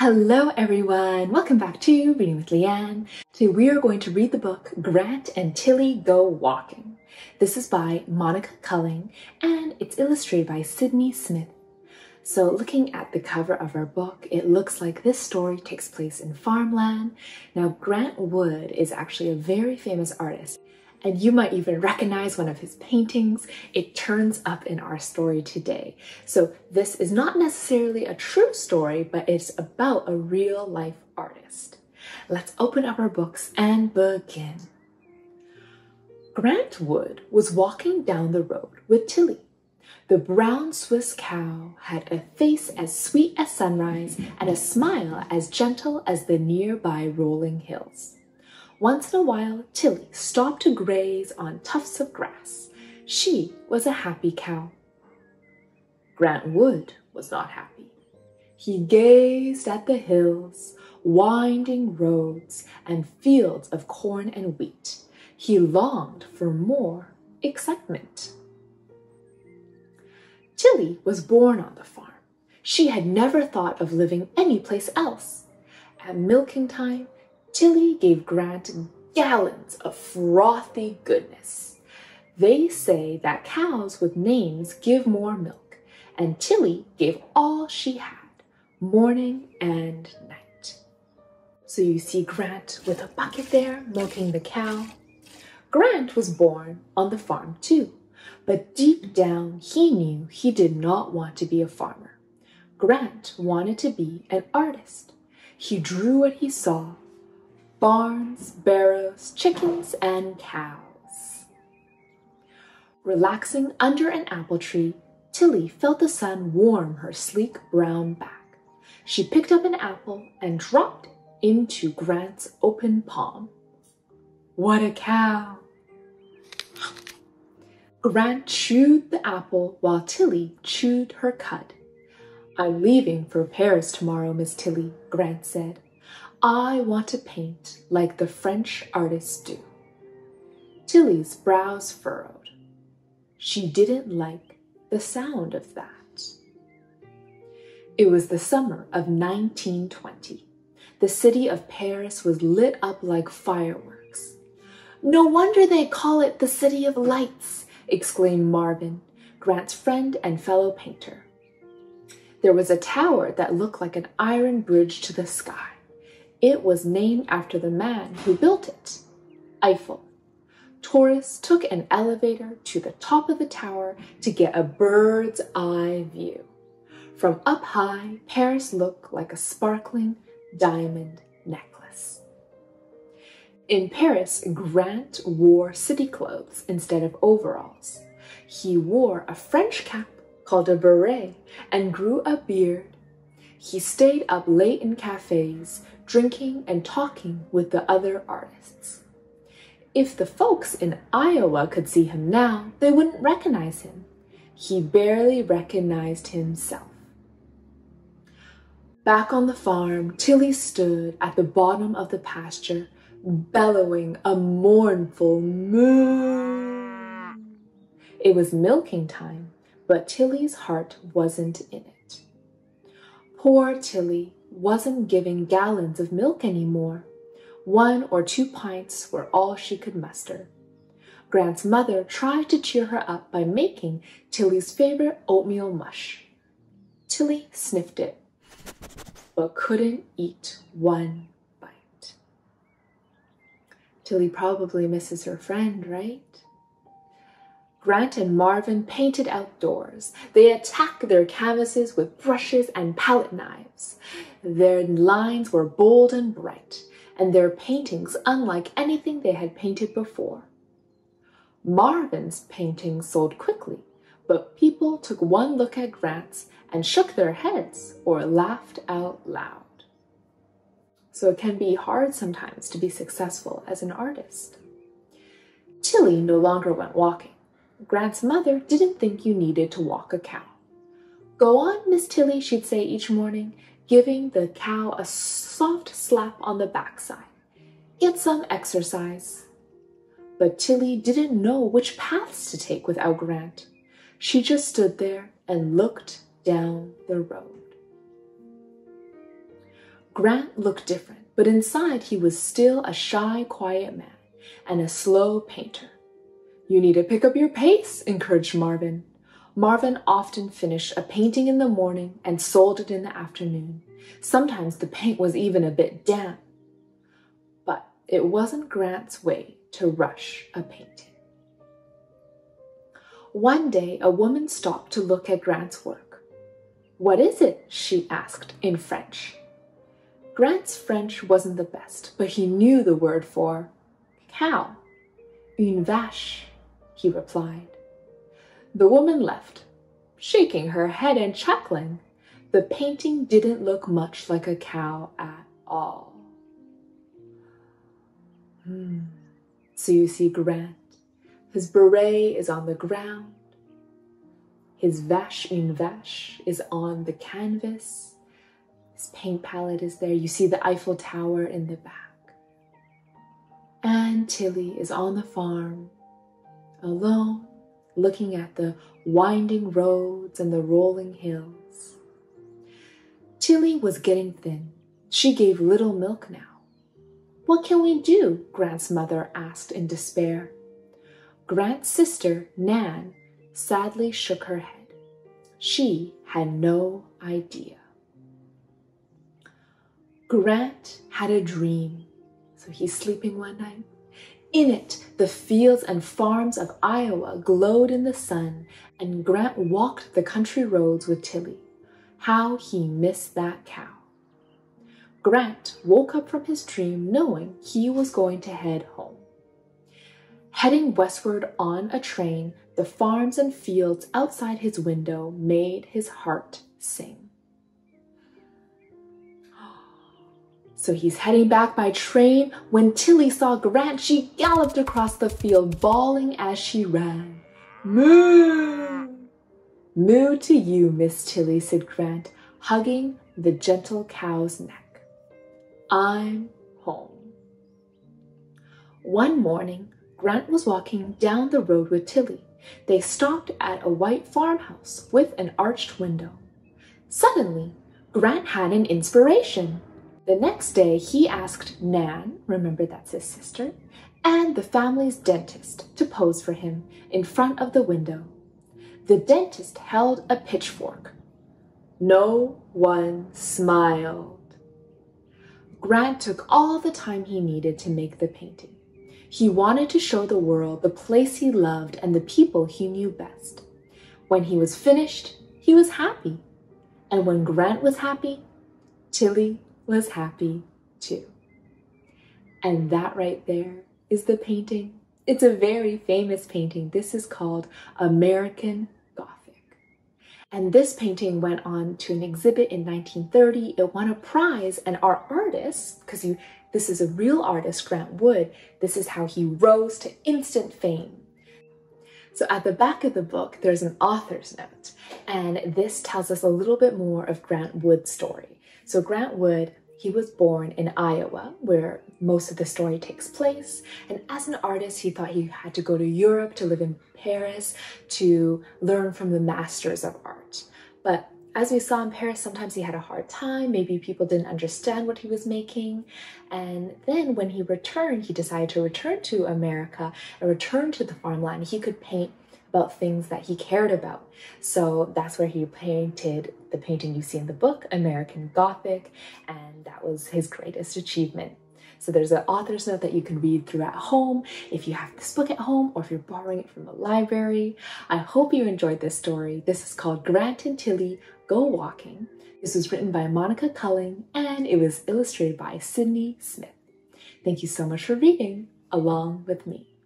Hello everyone, welcome back to Reading with Liann. Today we are going to read the book Grant and Tillie Go Walking. This is by Monica Kulling and it's illustrated by Sydney Smith. So looking at the cover of our book, it looks like this story takes place in farmland. Now Grant Wood is actually a very famous artist and you might even recognize one of his paintings. It turns up in our story today. So this is not necessarily a true story, but it's about a real life artist. Let's open up our books and begin. Grant Wood was walking down the road with Tillie. The brown Swiss cow had a face as sweet as sunrise and a smile as gentle as the nearby rolling hills. Once in a while, Tillie stopped to graze on tufts of grass. She was a happy cow. Grant Wood was not happy. He gazed at the hills, winding roads, and fields of corn and wheat. He longed for more excitement. Tillie was born on the farm. She had never thought of living anyplace else. At milking time, Tillie gave Grant gallons of frothy goodness. They say that cows with names give more milk, and Tillie gave all she had, morning and night. So you see Grant with a bucket there milking the cow. Grant was born on the farm too, but deep down he knew he did not want to be a farmer. Grant wanted to be an artist. He drew what he saw barns, barrows, chickens, and cows. Relaxing under an apple tree, Tillie felt the sun warm her sleek brown back. She picked up an apple and dropped it into Grant's open palm. What a cow! Grant chewed the apple while Tillie chewed her cud. I'm leaving for Paris tomorrow, Miss Tillie, Grant said. I want to paint like the French artists do. Tillie's brows furrowed. She didn't like the sound of that. It was the summer of 1920. The city of Paris was lit up like fireworks. No wonder they call it the City of Lights, exclaimed Marvin, Grant's friend and fellow painter. There was a tower that looked like an iron bridge to the sky. It was named after the man who built it, Eiffel. Tourists took an elevator to the top of the tower to get a bird's eye view. From up high, Paris looked like a sparkling diamond necklace. In Paris, Grant wore city clothes instead of overalls. He wore a French cap called a beret and grew a beard. He stayed up late in cafes, drinking and talking with the other artists. If the folks in Iowa could see him now, they wouldn't recognize him. He barely recognized himself. Back on the farm, Tillie stood at the bottom of the pasture, bellowing a mournful moo. It was milking time, but Tillie's heart wasn't in it. Poor Tillie wasn't giving gallons of milk anymore. One or two pints were all she could muster. Grant's mother tried to cheer her up by making Tillie's favorite oatmeal mush. Tillie sniffed it, but couldn't eat one bite. Tillie probably misses her friend, right? Grant and Marvin painted outdoors. They attacked their canvases with brushes and palette knives. Their lines were bold and bright, and their paintings unlike anything they had painted before. Marvin's paintings sold quickly, but people took one look at Grant's and shook their heads or laughed out loud. So it can be hard sometimes to be successful as an artist. Tillie no longer went walking. Grant's mother didn't think you needed to walk a cow. Go on, Miss Tillie, she'd say each morning, giving the cow a soft slap on the backside. Get some exercise. But Tillie didn't know which paths to take without Grant. She just stood there and looked down the road. Grant looked different, but inside he was still a shy, quiet man and a slow painter. You need to pick up your pace, encouraged Marvin. Marvin often finished a painting in the morning and sold it in the afternoon. Sometimes the paint was even a bit damp. But it wasn't Grant's way to rush a painting. One day, a woman stopped to look at Grant's work. What is it? she asked in French. Grant's French wasn't the best, but he knew the word for cow. Une vache, he replied. The woman left, shaking her head and chuckling. The painting didn't look much like a cow at all. Hmm. So you see Grant. His beret is on the ground. His vash in vash is on the canvas. His paint palette is there. You see the Eiffel Tower in the back. And Tillie is on the farm, alone, looking at the winding roads and the rolling hills. Tillie was getting thin. She gave little milk now. What can we do? Grant's mother asked in despair. Grant's sister, Nan, sadly shook her head. She had no idea. Grant had a dream, so he's sleeping one night. In it, the fields and farms of Iowa glowed in the sun, and Grant walked the country roads with Tillie. How he missed that cow. Grant woke up from his dream knowing he was going to head home. Heading westward on a train, the farms and fields outside his window made his heart sing. So he's heading back by train. When Tillie saw Grant, she galloped across the field, bawling as she ran. Moo! Moo to you, Miss Tillie, said Grant, hugging the gentle cow's neck. I'm home. One morning, Grant was walking down the road with Tillie. They stopped at a white farmhouse with an arched window. Suddenly, Grant had an inspiration. The next day, he asked Nan, remember that's his sister, and the family's dentist to pose for him in front of the window. The dentist held a pitchfork. No one smiled. Grant took all the time he needed to make the painting. He wanted to show the world the place he loved and the people he knew best. When he was finished, he was happy. And when Grant was happy, Tillie was happy too. And that right there is the painting. It's a very famous painting. This is called American Gothic. and this painting went on to an exhibit in 1930. It won a prize, and our artist, because you this is a real artist, Grant Wood, this is how he rose to instant fame. So at the back of the book, there's an author's note, and this tells us a little bit more of Grant Wood's story. So Grant Wood he was born in Iowa, where most of the story takes place. And as an artist, he thought he had to go to Europe to live in Paris to learn from the masters of art. But as we saw in Paris, sometimes he had a hard time. Maybe people didn't understand what he was making. And then when he returned, he decided to return to America and return to the farmland. He could paint about things that he cared about. So that's where he painted the painting you see in the book, American Gothic, and that was his greatest achievement. So there's an author's note that you can read through at home if you have this book at home or if you're borrowing it from the library. I hope you enjoyed this story. This is called Grant and Tillie Go Walking. This was written by Monica Kulling and it was illustrated by Sydney Smith. Thank you so much for reading along with me.